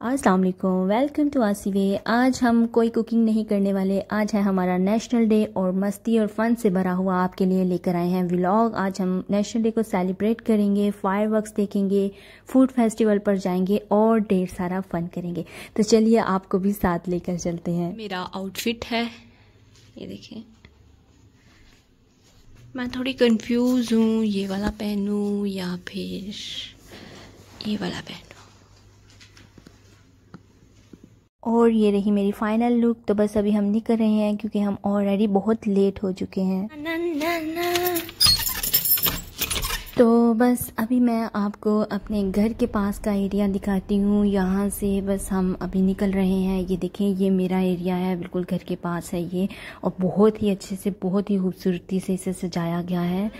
अस्सलाम वालेकुम welcome to आसीवे आज हम कोई कुकिंग नहीं करने वाले। आज है हमारा नेशनल डे और मस्ती और फन से भरा हुआ आपके लिए लेकर आए हैं व्लॉग। आज हम नेशनल डे को सेलिब्रेट करेंगे फायर देखेंगे फ़ूड फेस्टिवल पर जाएँगे और ढेर सारा फन करेंगे। तो चलिए आपको भी साथ लेकर चलते हैं। मेरा आउटफिट है। ये देखें मैं थोड़ी कन्फ्यूज़ हूँ। ये वाला पहनूँ या फिर ये वाला पहनूँ? और ये रही मेरी फाइनल लुक तो बस अभी हम निकल रहे हैं क्योंकि हम ऑलरेडी बहुत लेट हो चुके हैं। तो बस अभी मैं आपको अपने घर के पास का एरिया दिखाती हूँ। यहाँ से बस हम अभी निकल रहे हैं। ये देखें, ये मेरा एरिया है, बिल्कुल घर के पास है ये। और बहुत ही अच्छे से, बहुत ही खूबसूरती से इसे सजाया गया है।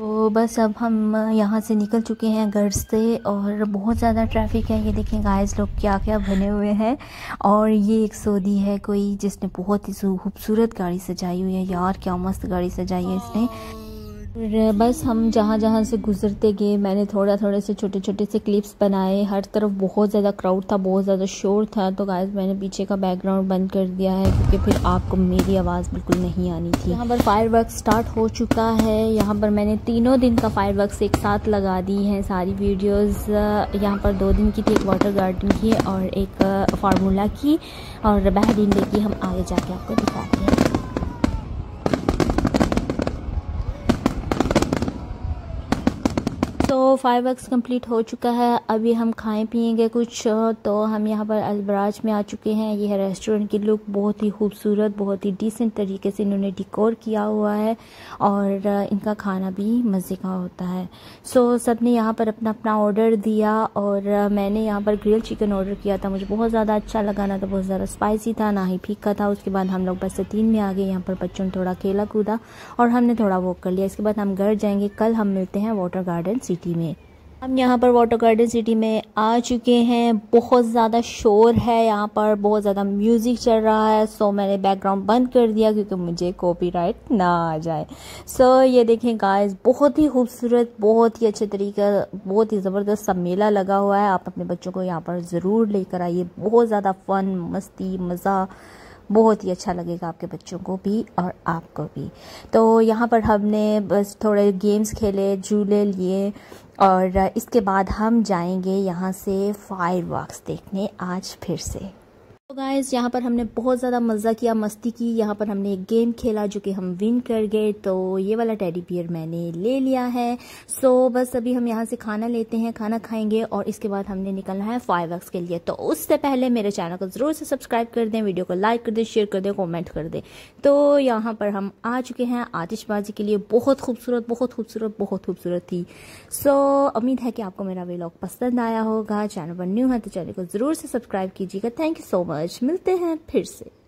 तो बस अब हम यहाँ से निकल चुके हैं घर से और बहुत ज़्यादा ट्रैफ़िक है। ये देखें गाइस लोग क्या क्या बने हुए हैं। और ये एक सऊदी है कोई जिसने बहुत ही खूबसूरत गाड़ी सजाई हुई है। यार, क्या मस्त गाड़ी सजाई है इसने। और बस हम जहाँ जहाँ से गुजरते गए, मैंने थोड़ा थोड़े से छोटे छोटे से क्लिप्स बनाए। हर तरफ़ बहुत ज़्यादा क्राउड था, बहुत ज़्यादा शोर था। तो गाइस मैंने पीछे का बैकग्राउंड बंद कर दिया है, क्योंकि फिर आपको मेरी आवाज़ बिल्कुल नहीं आनी थी। यहाँ पर फायर स्टार्ट हो चुका है। यहाँ पर मैंने तीनों दिन का फायर एक साथ लगा दी हैं, सारी वीडियोज़ यहाँ पर दो दिन की थी, एक वाटर गार्डन की और एक फार्मूला की और बहरीन की हम आगे जाके आपको दिखाते हैं। तो फाइव वर्क्स कंप्लीट हो चुका है। अभी हम खाएँ पियेंगे कुछ तो हम यहाँ पर अलबराज में आ चुके हैं। यह है रेस्टोरेंट की लुक बहुत ही खूबसूरत, बहुत ही डिसेंट तरीके से इन्होंने डिकोर किया हुआ है और इनका खाना भी मज़े का होता है। सो सबने यहाँ पर अपना अपना ऑर्डर दिया और मैंने यहाँ पर ग्रिल चिकन ऑर्डर किया था। मुझे बहुत ज़्यादा अच्छा लगा। ना तो बहुत ज़्यादा स्पाइसी था, ना ही फीका था। उसके बाद हम लोग बस तीन में आ गए। यहाँ पर बच्चों ने थोड़ा खेला कूदा और हमने थोड़ा वॉक कर लिया। इसके बाद हम घर जाएँगे। कल हम मिलते हैं वाटर गार्डन सिटी सिटी में। हम यहाँ पर वाटर गार्डन सिटी में आ चुके हैं। बहुत ज़्यादा शोर है यहाँ पर। बहुत ज़्यादा म्यूज़िक चल रहा है। सो मैंने बैकग्राउंड बंद कर दिया क्योंकि मुझे कॉपीराइट ना आ जाए। सो ये देखें गाइस बहुत ही खूबसूरत, बहुत ही अच्छे तरीके, बहुत ही ज़बरदस्त सा मेला लगा हुआ है। आप अपने बच्चों को यहाँ पर ज़रूर लेकर आइए। बहुत ज़्यादा फ़न मस्ती, मज़ा। बहुत ही अच्छा लगेगा आपके बच्चों को भी और आपको भी। तो यहाँ पर हमने बस थोड़े गेम्स खेले, झूले लिए और इसके बाद हम जाएँगे यहाँ से फायर देखने आज फिर से। गाइस यहाँ पर हमने बहुत ज़्यादा मज़ा किया, मस्ती की। यहाँ पर हमने एक गेम खेला जो कि हम विन कर गए तो ये वाला टेडी बियर मैंने ले लिया है। सो बस अभी हम यहाँ से खाना लेते हैं, खाना खाएँगे और इसके बाद हमने निकलना है फाइव के लिए। तो उससे पहले मेरे चैनल को ज़रूर से सब्सक्राइब कर दें वीडियो को लाइक कर दें शेयर कर दें कॉमेंट कर दें। तो यहाँ पर हम आ चुके हैं आतिशबाजी के लिए। बहुत खूबसूरत बहुत खूबसूरत बहुत खूबसूरत थी। सो उम्मीद है कि आपको मेरा व्लॉग पसंद आया होगा। चैनल पर न्यू है तो चैनल को ज़रूर से सब्सक्राइब कीजिएगा। थैंक यू सो मच आज मिलते हैं फिर से।